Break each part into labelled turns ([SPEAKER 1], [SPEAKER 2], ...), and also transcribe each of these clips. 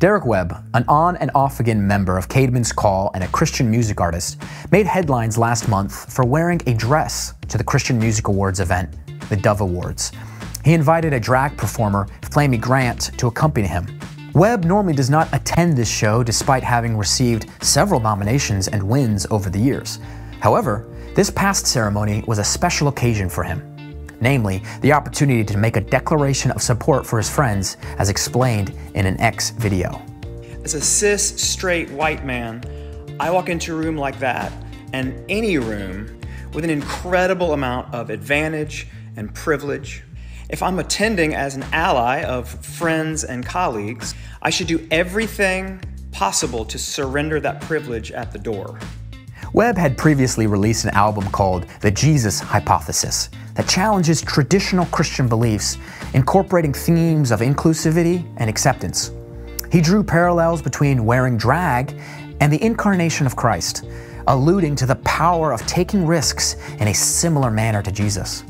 [SPEAKER 1] Derek Webb, an on and off again member of Caedmon's Call and a Christian music artist, made headlines last month for wearing a dress to the Christian Music Awards event, the Dove Awards. He invited a drag performer, Flamy Grant, to accompany him. Webb normally does not attend this show despite having received several nominations and wins over the years. However, this past ceremony was a special occasion for him namely, the opportunity to make a declaration of support for his friends, as explained in an X video.
[SPEAKER 2] As a cis, straight, white man, I walk into a room like that, and any room, with an incredible amount of advantage and privilege. If I'm attending as an ally of friends and colleagues, I should do everything possible to surrender that privilege at the door.
[SPEAKER 1] Webb had previously released an album called The Jesus Hypothesis, that challenges traditional Christian beliefs, incorporating themes of inclusivity and acceptance. He drew parallels between wearing drag and the incarnation of Christ, alluding to the power of taking risks in a similar manner to Jesus.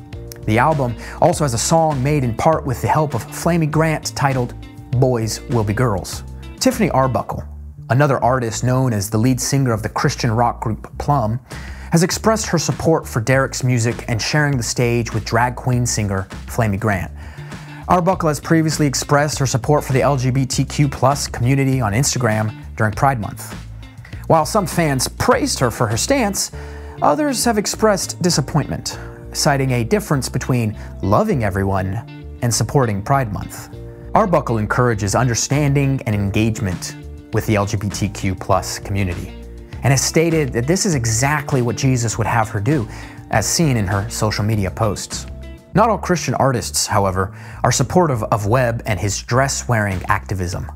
[SPEAKER 1] The album also has a song made in part with the help of Flamy Grant titled Boys Will Be Girls. Tiffany Arbuckle, another artist known as the lead singer of the Christian rock group Plumb, has expressed her support for Derek's music and sharing the stage with drag queen singer Flamy Grant. Arbuckle has previously expressed her support for the LGBTQ community on Instagram during Pride Month. While some fans praised her for her stance, others have expressed disappointment, citing a difference between loving everyone and supporting Pride Month. Arbuckle encourages understanding and engagement with the LGBTQ community and has stated that this is exactly what Jesus would have her do, as seen in her social media posts. Not all Christian artists, however, are supportive of Webb and his dress wearing activism.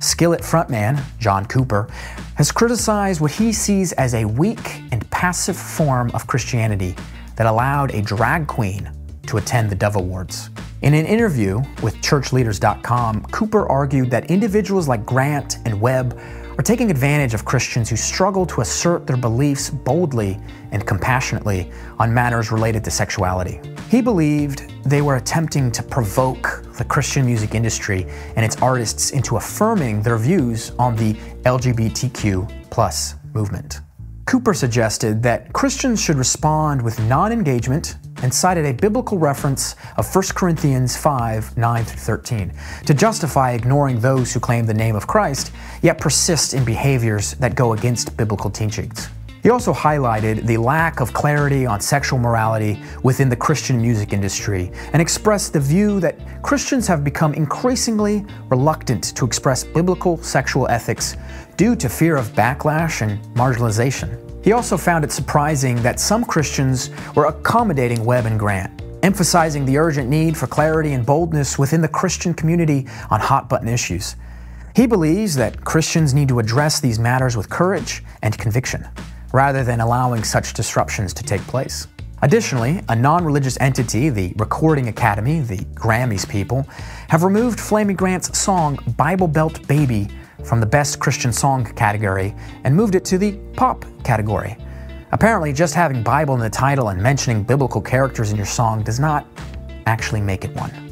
[SPEAKER 1] Skillet frontman, John Cooper, has criticized what he sees as a weak and passive form of Christianity that allowed a drag queen to attend the Dove Awards. In an interview with churchleaders.com, Cooper argued that individuals like Grant and Webb are taking advantage of Christians who struggle to assert their beliefs boldly and compassionately on matters related to sexuality. He believed they were attempting to provoke the Christian music industry and its artists into affirming their views on the LGBTQ plus movement. Cooper suggested that Christians should respond with non engagement and cited a biblical reference of 1 Corinthians 5 9 13 to justify ignoring those who claim the name of Christ, yet persist in behaviors that go against biblical teachings. He also highlighted the lack of clarity on sexual morality within the Christian music industry and expressed the view that Christians have become increasingly reluctant to express biblical sexual ethics due to fear of backlash and marginalization. He also found it surprising that some Christians were accommodating Webb and Grant, emphasizing the urgent need for clarity and boldness within the Christian community on hot button issues. He believes that Christians need to address these matters with courage and conviction, rather than allowing such disruptions to take place. Additionally, a non religious entity, the Recording Academy, the Grammys people, have removed Flamy Grant's song Bible Belt Baby from the Best Christian Song category and moved it to the Pop category. Apparently, just having Bible in the title and mentioning biblical characters in your song does not actually make it one.